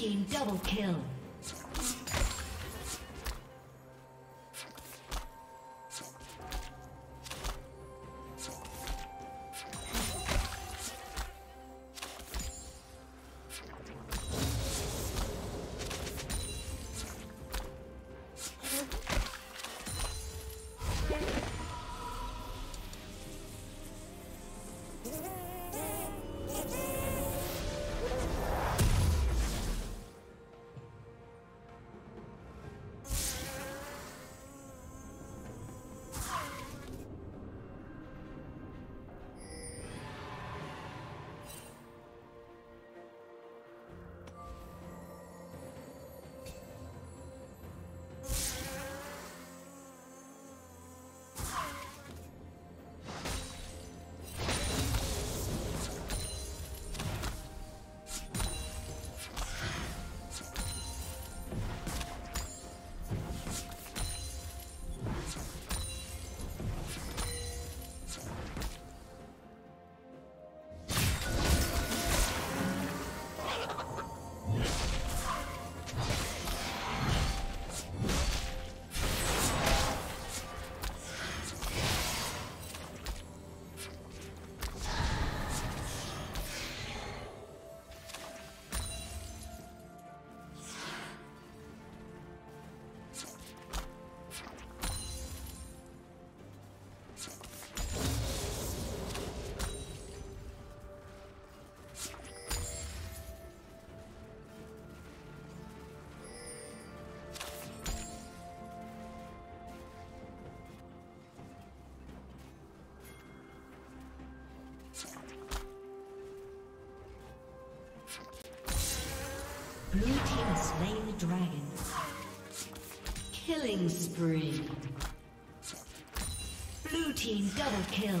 team double kill. Blue team has slain the dragon. Killing spree. Blue team double kill.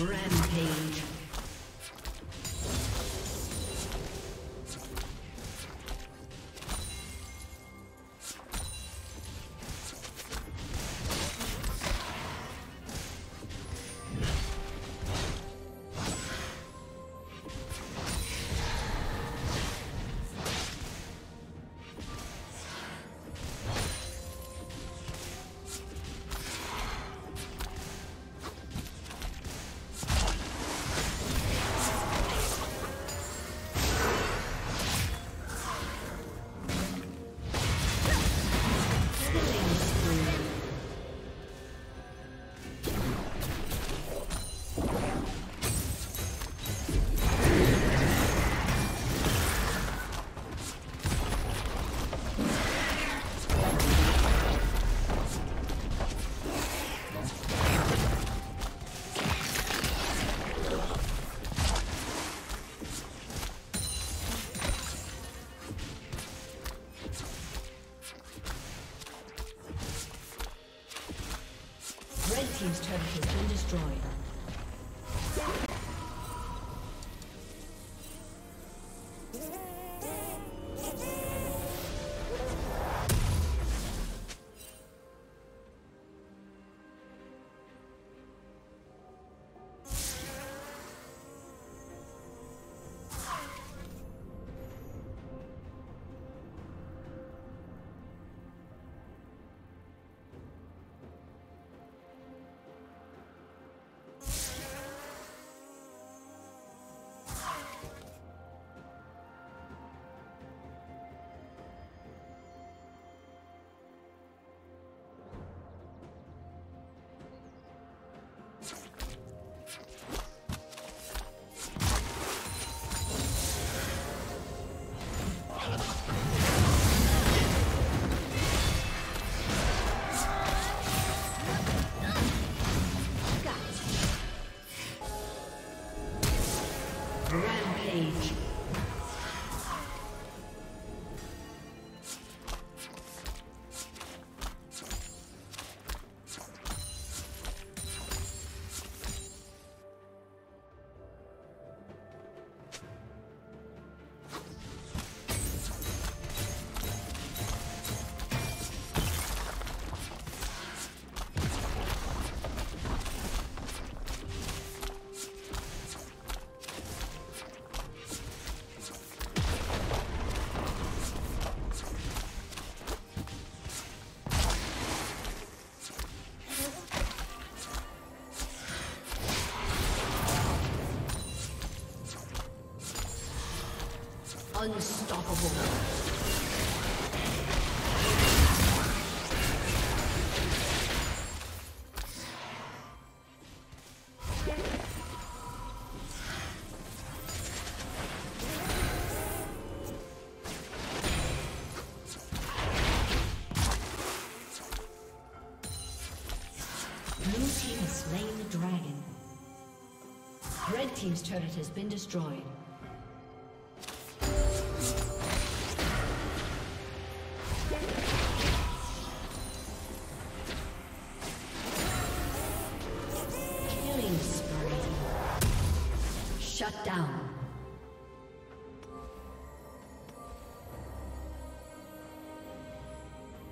Rampage. Unstoppable. Blue team has slain the dragon. Red Team's turret has been destroyed.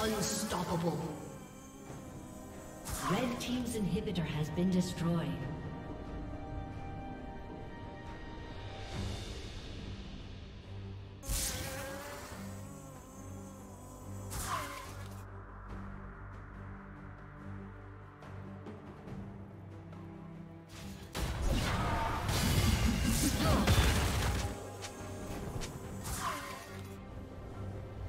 Unstoppable. Red Team's inhibitor has been destroyed.